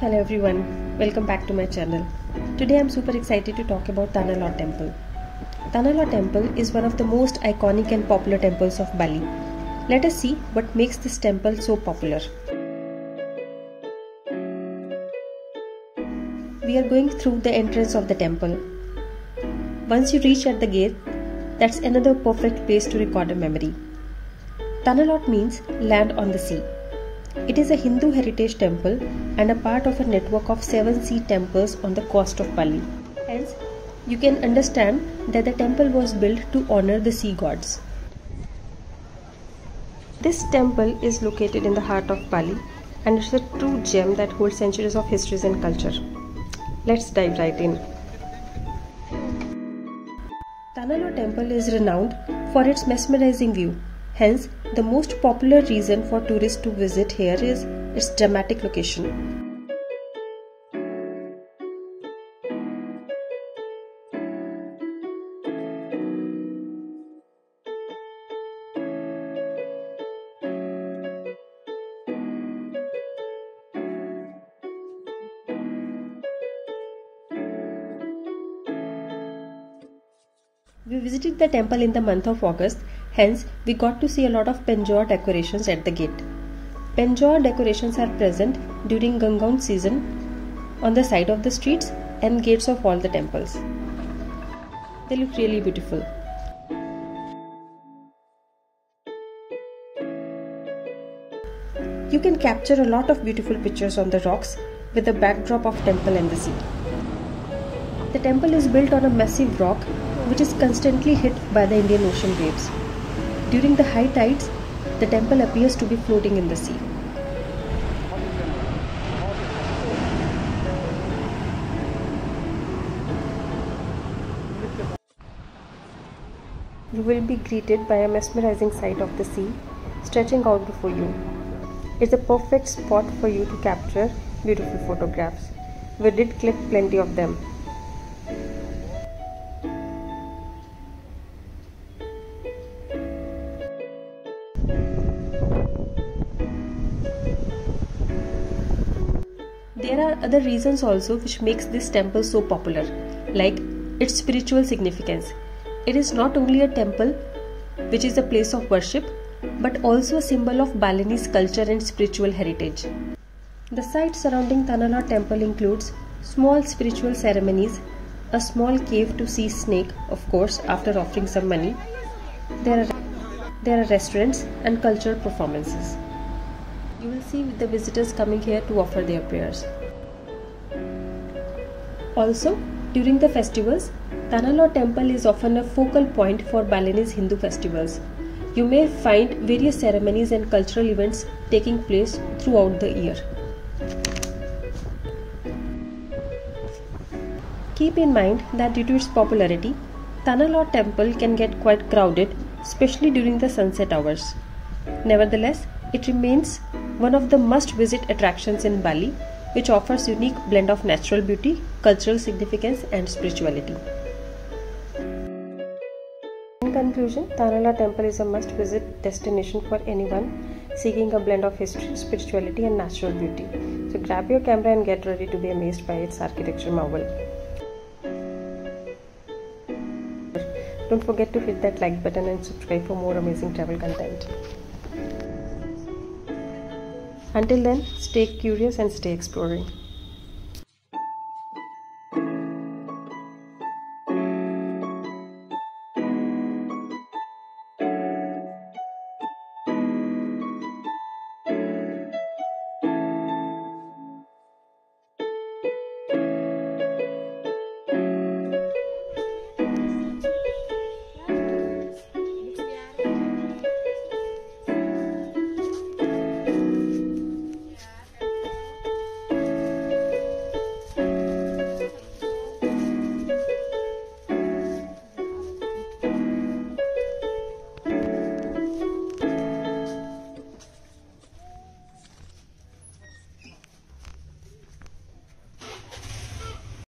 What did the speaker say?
Hello everyone, welcome back to my channel. Today I'm super excited to talk about Tanah Lot Temple. Tanah Lot Temple is one of the most iconic and popular temples of Bali. Let us see what makes this temple so popular. We are going through the entrance of the temple. Once you reach at the gate, that's another perfect place to record a memory. Tanah Lot means land on the sea. It is a Hindu heritage temple and a part of a network of seven sea temples on the coast of Bali. Hence, you can understand that the temple was built to honor the sea gods. This temple is located in the heart of Bali and it's a true gem that holds centuries of histories and culture. Let's dive right in. Tanah Lot temple is renowned for its mesmerizing view Hence, the most popular reason for tourists to visit here is its dramatic location. We visited the temple in the month of August Hence, we got to see a lot of Penjor decorations at the gate. Penjor decorations are present during Galungan season on the side of the streets and gates of all the temples. They look really beautiful. You can capture a lot of beautiful pictures on the rocks with the backdrop of temple and the sea. The temple is built on a massive rock which is constantly hit by the Indian Ocean waves. During the high tides, the temple appears to be floating in the sea. You will be greeted by a mesmerizing sight of the sea stretching out before you. It's a perfect spot for you to capture beautiful photographs. We did click plenty of them. There are other reasons also which makes this temple so popular, like its spiritual significance. It is not only a temple which is a place of worship, but also a symbol of Balinese culture and spiritual heritage. The site surrounding Tanah Lot temple includes small spiritual ceremonies, a small cave to see snake, of course, after offering some money. There are, there are restaurants and cultural performances. You will see the visitors coming here to offer their prayers. Also, during the festivals, Tanah Lot temple is often a focal point for Balinese Hindu festivals. You may find various ceremonies and cultural events taking place throughout the year. Keep in mind that due to its popularity, Tanah Lot temple can get quite crowded, especially during the sunset hours. Nevertheless, it remains one of the must visit attractions in Bali, which offers unique blend of natural beauty, cultural significance and spirituality. In conclusion, Tanah Lot Temple is a must visit destination for anyone seeking a blend of history, spirituality and natural beauty. So grab your camera and get ready to be amazed by its architecture marvel. Don't forget to hit that like button and subscribe for more amazing travel content. Until then, stay curious and stay exploring.